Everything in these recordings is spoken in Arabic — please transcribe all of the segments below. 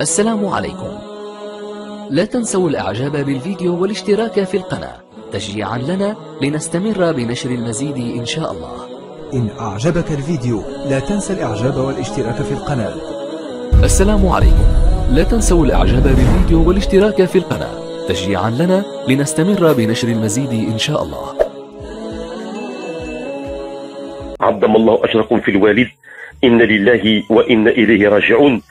السلام عليكم. لا تنسوا الإعجاب بالفيديو والاشتراك في القناة. تشجيعا لنا لنستمر بنشر المزيد إن شاء الله. إن أعجبك الفيديو لا تنسى الإعجاب والاشتراك في القناة. السلام عليكم. لا تنسوا الإعجاب بالفيديو والاشتراك في القناة. تشجيعا لنا لنستمر بنشر المزيد إن شاء الله. عظم الله أجركم في الوالد. إن لله وإن إليه راجعون.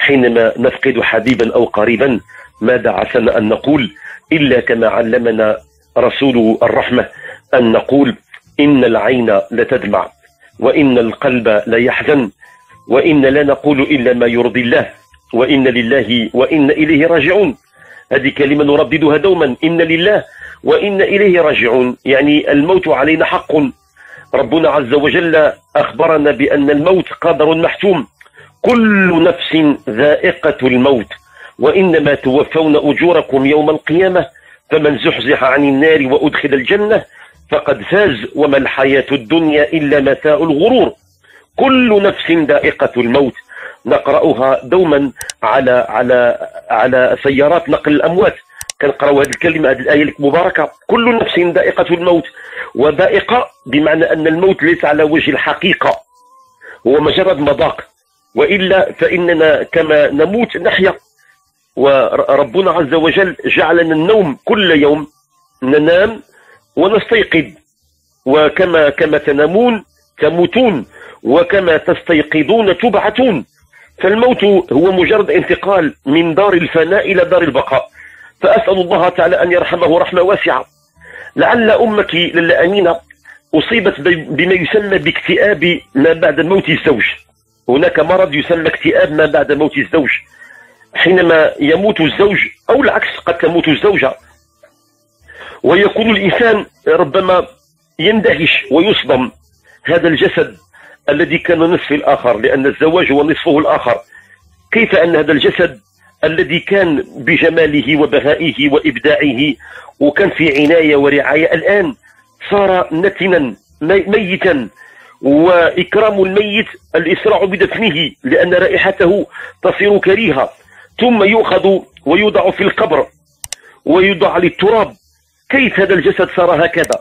حينما نفقد حبيبا أو قريبا ما دعسنا أن نقول؟ إلا كما علمنا رسول الرحمة أن نقول إن العين لتدمع وإن القلب ليحزن وإن لا نقول إلا ما يرضي الله وإن لله وإن إليه راجعون. هذه كلمة نرددها دوما إن لله وإن إليه راجعون. يعني الموت علينا حق. ربنا عز وجل أخبرنا بأن الموت قدر محتوم. كل نفس ذائقة الموت وإنما توفون أجوركم يوم القيامة فمن زحزح عن النار وأدخل الجنة فقد فاز وما الحياة الدنيا إلا متاع الغرور. كل نفس ذائقة الموت. نقرأها دوما على على على سيارات نقل الأموات. كنقراو هذه الكلمة هذه الآية المباركة. كل نفس ذائقة الموت. وذائقة بمعنى أن الموت ليس على وجه الحقيقة. هو مجرد مذاق. وإلا فإننا كما نموت نحيا. وربنا عز وجل جعلنا النوم كل يوم ننام ونستيقظ. وكما كما تنامون تموتون. وكما تستيقظون تبعثون. فالموت هو مجرد انتقال من دار الفناء إلى دار البقاء. فأسأل الله تعالى أن يرحمه رحمة واسعة. لعل أمك للا أمينة أصيبت بما يسمى باكتئاب ما بعد موت الزوج. هناك مرض يسمى اكتئاب ما بعد موت الزوج. حينما يموت الزوج أو العكس قد تموت الزوجة. ويكون الإنسان ربما يندهش ويصدم هذا الجسد الذي كان نصف الآخر لأن الزواج هو نصفه الآخر. كيف أن هذا الجسد الذي كان بجماله وبهائه وإبداعه وكان في عناية ورعاية الآن صار نتنا ميتا؟ وإكرام الميت الإسراع بدفنه لأن رائحته تصير كريهة. ثم يؤخذ ويوضع في القبر ويوضع للتراب. كيف هذا الجسد صار هكذا؟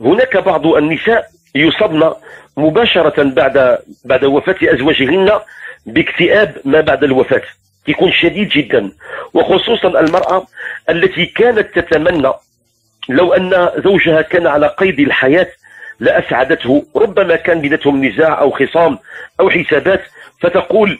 هناك بعض النساء يصبن مباشرة بعد بعد وفاة أزواجهن باكتئاب ما بعد الوفاة. يكون شديد جدا. وخصوصا المرأة التي كانت تتمنى لو أن زوجها كان على قيد الحياة لأسعدته ربما كان بينتهم نزاع أو خصام أو حسابات فتقول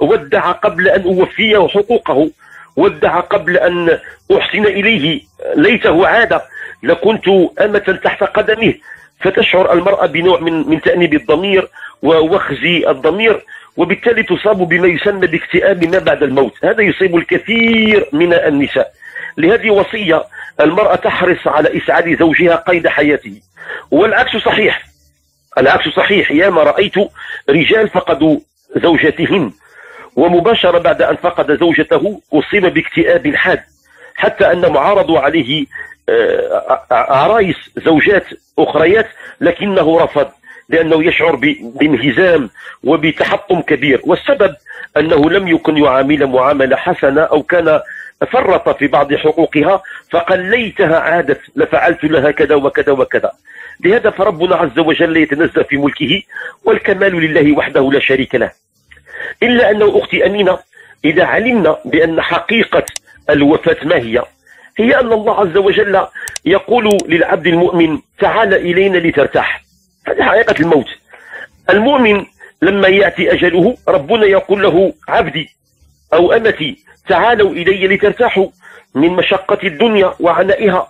ودع قبل أن أوفيه حقوقه. ودع قبل أن أحسن إليه. ليته عاد. لكنت أمة تحت قدمه. فتشعر المرأة بنوع من من تأنيب الضمير ووخز الضمير. وبالتالي تصاب بما يسمى باكتئاب ما بعد الموت. هذا يصيب الكثير من النساء. لهذه وصية المرأة تحرص على إسعاد زوجها قيد حياته. والعكس صحيح. العكس صحيح. ياما رأيت رجال فقدوا زوجاتهن ومباشرة بعد أن فقد زوجته أصيب باكتئاب حاد حتى أنهم عرضوا عليه آه، عرايس زوجات أخريات لكنه رفض لأنه يشعر بانهزام وبتحطم كبير. والسبب أنه لم يكن يعامل معاملة حسنة أو كان فرط في بعض حقوقها فقال ليتها عادت لفعلت لها كذا وكذا وكذا. لهذا فربنا عز وجل يتنزه في ملكه والكمال لله وحده لا شريك له. إلا أنه أختي أمينة إذا علمنا بأن حقيقة الوفاة ما هي؟ هي أن الله عز وجل يقول للعبد المؤمن تعال إلينا لترتاح. هذه حقيقة الموت. المؤمن لما يأتي أجله ربنا يقول له عبدي أو أمتي تعالوا إلي لترتاحوا من مشقة الدنيا وعنائها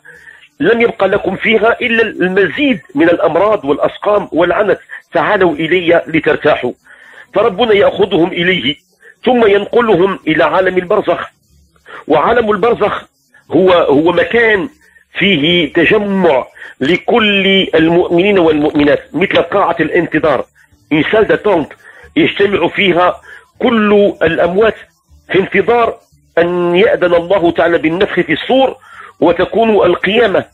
لم يبقى لكم فيها إلا المزيد من الأمراض والأسقام والعنت. تعالوا إلي لترتاحوا. فربنا يأخذهم إليه ثم ينقلهم إلى عالم البرزخ. وعالم البرزخ هو هو مكان فيه تجمع لكل المؤمنين والمؤمنات مثل قاعة الانتظار. إنسال يجتمع فيها كل الأموات في انتظار أن يأذن الله تعالى بالنفخ في الصور وتكون القيامة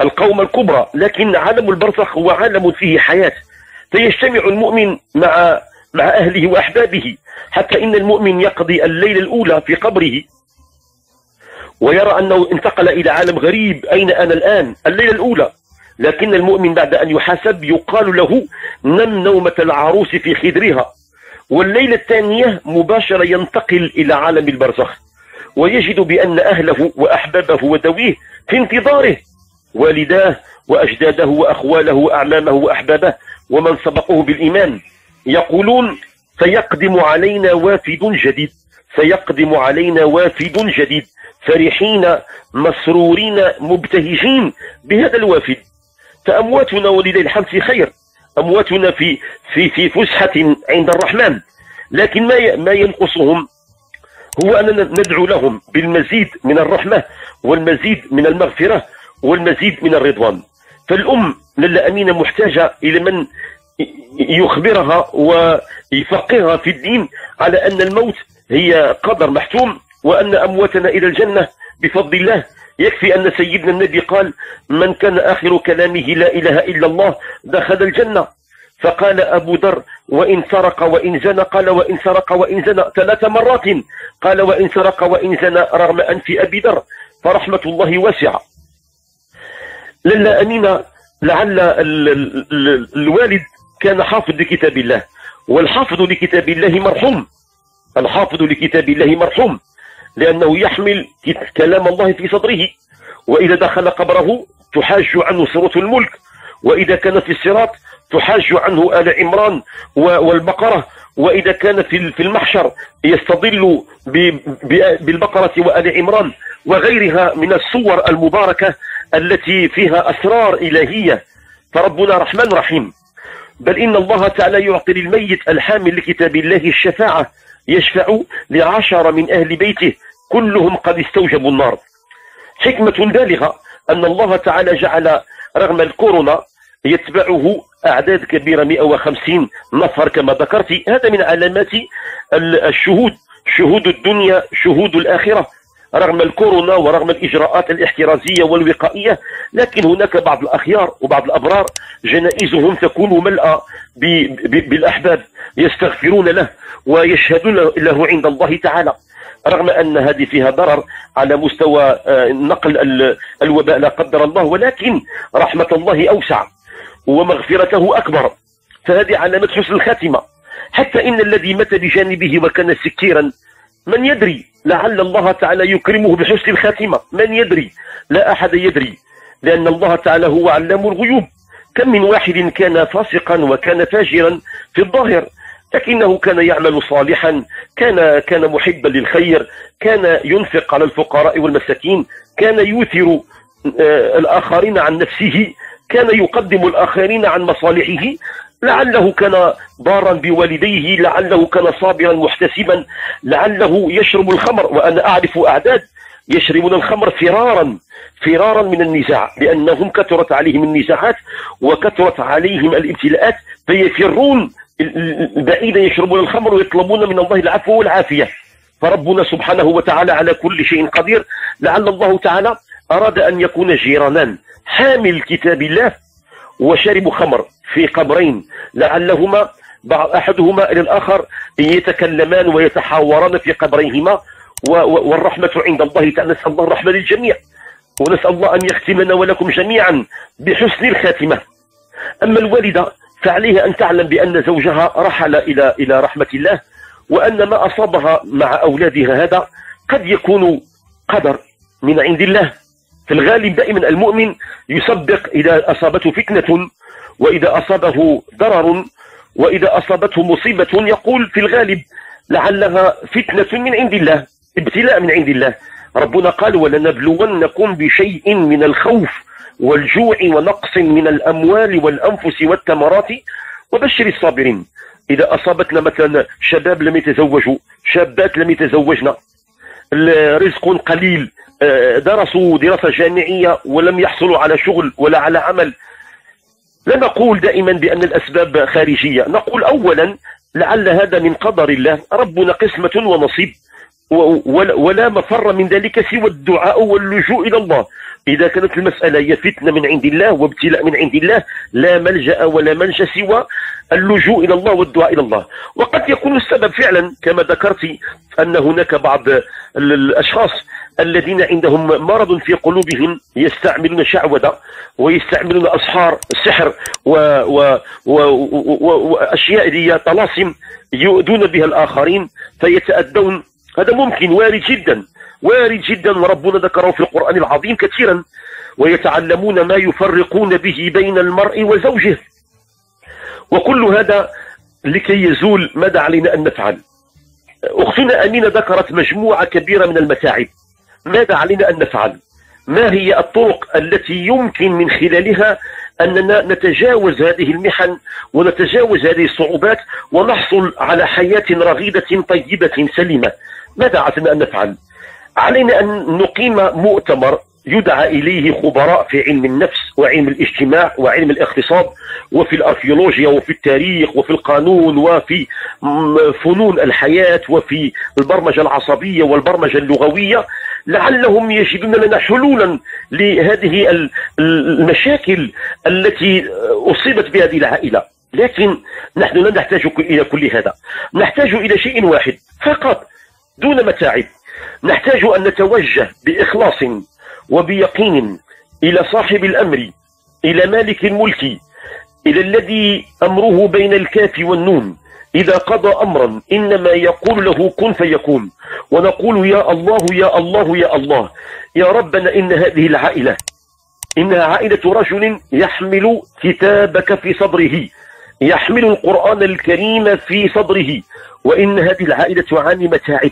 القوم الكبرى. لكن عالم البرزخ هو عالم فيه حياة. فيجتمع المؤمن مع مع أهله وأحبابه حتى إن المؤمن يقضي الليلة الأولى في قبره. ويرى أنه انتقل إلى عالم غريب. أين أنا الآن؟ الليلة الأولى. لكن المؤمن بعد أن يحاسب يقال له نم نومة العروس في خدرها والليلة الثانية مباشرة ينتقل إلى عالم البرزخ ويجد بأن أهله وأحبابه ودويه في انتظاره والداه وأجداده وأخواله وأعمامه وأحبابه ومن سبقه بالإيمان. يقولون سيقدم علينا وافد جديد سيقدم علينا وافد جديد فرحين مسرورين مبتهجين بهذا الوافد. فأمواتنا ولله الحمد خير. أمواتنا في في في فسحة عند الرحمن. لكن ما ما ينقصهم هو أننا ندعو لهم بالمزيد من الرحمة والمزيد من المغفرة والمزيد من الرضوان. فالأم للا أمينة محتاجة إلى من يخبرها ويفقهها في الدين على أن الموت هي قدر محتوم وأن أمواتنا إلى الجنة بفضل الله يكفي أن سيدنا النبي قال من كان آخر كلامه لا إله إلا الله دخل الجنة. فقال أبو ذر وإن سرق وإن زنى. قال وإن سرق وإن زنى. ثلاث مرات قال وإن سرق وإن زنى رغم أنف أبي ذر. فرحمة الله واسعة. للا أمينة لعل الوالد كان حافظ لكتاب الله. والحافظ لكتاب الله مرحوم. الحافظ لكتاب الله مرحوم. لأنه يحمل كلام الله في صدره. وإذا دخل قبره تحاج عنه سورة الملك. وإذا كان في الصراط تحاج عنه آل عمران والبقرة. وإذا كان في المحشر يستظل بالبقرة وآل عمران وغيرها من الصور المباركة التي فيها أسرار إلهية. فربنا رحمن رحيم. بل إن الله تعالى يعطي للميت الحامل لكتاب الله الشفاعة. يشفع لعشر من أهل بيته. كلهم قد استوجبوا النار. حكمة بالغة أن الله تعالى جعل رغم الكورونا يتبعه أعداد كبيرة 150 نفر كما ذكرت. هذا من علامات الشهود. شهود الدنيا شهود الآخرة. رغم الكورونا ورغم الإجراءات الاحترازية والوقائية لكن هناك بعض الأخيار وبعض الأبرار جنائزهم تكون ملأة بالأحباب يستغفرون له ويشهدون له عند الله تعالى. رغم أن هذه فيها ضرر على مستوى آه، نقل الوباء لا قدر الله ولكن رحمة الله أوسع ومغفرته أكبر. فهذه علامة حسن الخاتمة. حتى إن الذي مات بجانبه وكان سكيرا من يدري لعل الله تعالى يكرمه بحسن الخاتمة. من يدري؟ لا أحد يدري. لأن الله تعالى هو علام الغيوب. كم من واحد كان فاسقا وكان فاجرا في الظاهر لكنه كان يعمل صالحا كان كان محبا للخير كان ينفق على الفقراء والمساكين كان يوثر آه، الآخرين عن نفسه كان يقدم الآخرين عن مصالحه. لعله كان ضارا بوالديه لعله كان صابرا محتسبا لعله يشرب الخمر. وأنا أعرف أعداد يشربون الخمر فرارا فرارا من النزاع لأنهم كثرت عليهم النزاعات وكثرت عليهم الابتلاءات فيفرون بعيدا يشربون الخمر ويطلبون من الله العفو والعافية. فربنا سبحانه وتعالى على كل شيء قدير. لعل الله تعالى أراد أن يكون جيرانان حامل كتاب الله وشربوا خمر. في قبرين. لعلهما بعض أحدهما إلى الآخر يتكلمان ويتحاوران في قبريهما والرحمة عند الله تعالى. نسأل الله الرحمة للجميع ونسأل الله أن يختم لنا ولكم جميعا بحسن الخاتمة. أما الوالدة فعليها أن تعلم بأن زوجها رحل إلى إلى رحمة الله وأن ما أصابها مع أولادها هذا قد يكون قدر من عند الله. في الغالب دائما المؤمن يصدق إذا أصابته فتنة وإذا أصابه ضرر وإذا أصابته مصيبة يقول في الغالب لعلها فتنة من عند الله ابتلاء من عند الله. ربنا قال ولنبلونكم بشيء من الخوف والجوع ونقص من الأموال والأنفس والثمرات وبشر الصابرين. إذا أصابتنا مثلا شباب لم يتزوجوا شابات لم يتزوجن الرزق قليل آه، درسوا دراسة جامعية ولم يحصلوا على شغل ولا على عمل لا نقول دائما بأن الأسباب خارجية. نقول أولا لعل هذا من قدر الله. ربنا قسمة ونصيب. ولا مفر من ذلك سوى الدعاء واللجوء إلى الله. إذا كانت المسألة هي فتنة من عند الله وابتلاء من عند الله لا ملجأ ولا منشأ سوى اللجوء إلى الله والدعاء إلى الله. وقد يكون السبب فعلا كما ذكرت أن هناك بعض الأشخاص الذين عندهم مرض في قلوبهم يستعملون شعوذة ويستعملون أسحار السحر وأشياء هي طلاسم يؤذون بها الآخرين فيتأدون هذا ممكن وارد جدا. وارد جدا وربنا ذكره في القرآن العظيم كثيرا. ويتعلمون ما يفرقون به بين المرء وزوجه. وكل هذا لكي يزول ماذا علينا أن نفعل. أختنا أمينة ذكرت مجموعة كبيرة من المتاعب. ماذا علينا أن نفعل؟ ما هي الطرق التي يمكن من خلالها أننا نتجاوز هذه المحن ونتجاوز هذه الصعوبات ونحصل على حياة رغيدة طيبة سليمة. ماذا علينا أن نفعل؟ علينا أن نقيم مؤتمر يدعى إليه خبراء في علم النفس وعلم الاجتماع وعلم الاقتصاد وفي الأركيولوجيا وفي التاريخ وفي القانون وفي فنون الحياة وفي البرمجة العصبية والبرمجة اللغوية لعلهم يجدون لنا حلولا لهذه المشاكل التي أصيبت بهذه العائلة. لكن نحن لا نحتاج إلى كل هذا. نحتاج إلى شيء واحد فقط دون متاعب. نحتاج أن نتوجه بإخلاص وبيقين إلى صاحب الأمر إلى مالك الملك إلى الذي أمره بين الكاف والنون. إذا قضى أمرا إنما يقول له كن فيكون. ونقول يا الله يا الله يا الله. يا ربنا إن هذه العائلة إنها عائلة رجل يحمل كتابك في صدره يحمل القرآن الكريم في صدره. وإن هذه العائلة تعاني متاعب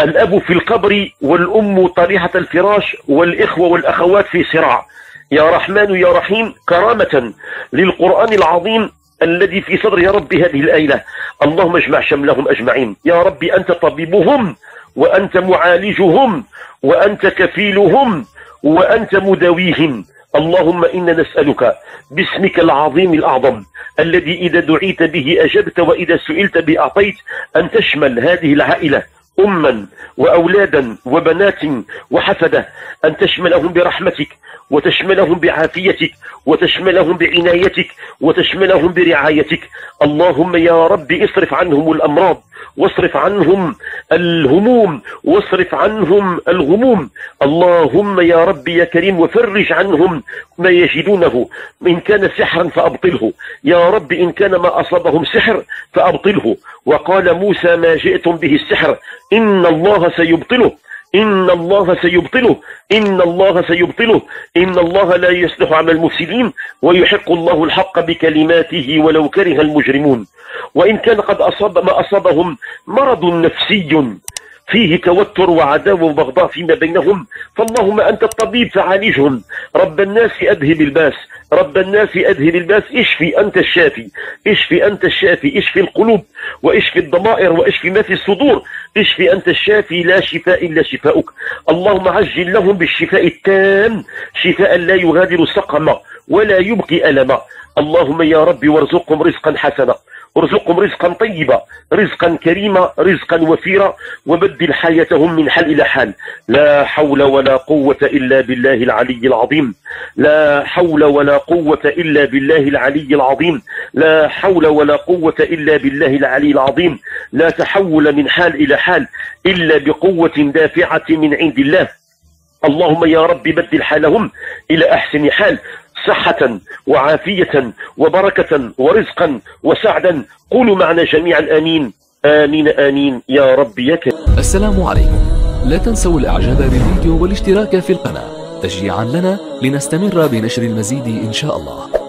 الأب في القبر والأم طريحة الفراش والإخوة والأخوات في صراع. يا رحمن يا رحيم كرامة للقرآن العظيم الذي في صدر يا رب هذه الآية. اللهم اجمع شملهم أجمعين. يا رب أنت طبيبهم وأنت معالجهم وأنت كفيلهم وأنت مداويهم. اللهم إنا نسألك باسمك العظيم الأعظم الذي إذا دعيت به أجبت وإذا سئلت به أعطيت أن تشمل هذه العائلة. أما وأولادا وبنات وحفدة أن تشملهم برحمتك وتشملهم بعافيتك وتشملهم بعنايتك وتشملهم برعايتك. اللهم يا رب اصرف عنهم الأمراض واصرف عنهم الهموم واصرف عنهم الغموم. اللهم يا رب يا كريم وفرج عنهم ما يجدونه. إن كان سحرا فأبطله. يا رب إن كان ما أصابهم سحر فأبطله. وقال موسى ما جئتم به السحر إن الله سيبطله. إن الله سيبطله. إن الله سيبطله. إن الله لا يصلح عمل المفسدين ويحق الله الحق بكلماته ولو كره المجرمون. وإن كان قد أصاب ما أصابهم مرض نفسي. فيه توتر وعداوة وبغضاء فيما بينهم. فاللهم أنت الطبيب فعالجهم. رب الناس أذهب الباس. رب الناس أذهب الباس. اشفي أنت الشافي. اشفي أنت الشافي. اشفي القلوب. واشفي الضمائر. واشفي ما في الصدور. اشفي أنت الشافي. لا شفاء إلا شفاؤك. اللهم عجل لهم بالشفاء التام. شفاء لا يغادر سقما ولا يبقي ألما. اللهم يا رب وارزقهم رزقا حسنا. ارزقهم رزقا طيبا رزقا كريما رزقا وفيرا وبدل حياتهم من حال إلى حال. لا حول ولا قوة إلا بالله العلي العظيم. لا حول ولا قوة إلا بالله العلي العظيم. لا حول ولا قوة إلا بالله العلي العظيم. لا تحول من حال إلى حال إلا بقوة دافعة من عند الله. اللهم يا رب بدل حالهم إلى أحسن حال. صحة وعافية وبركة ورزقا وسعدا. قولوا معنا جميعا آمين. آمين آمين. يا رب يك السلام عليكم. لا تنسوا الإعجاب بالفيديو والاشتراك في القناة. تشجيعا لنا لنستمر بنشر المزيد إن شاء الله.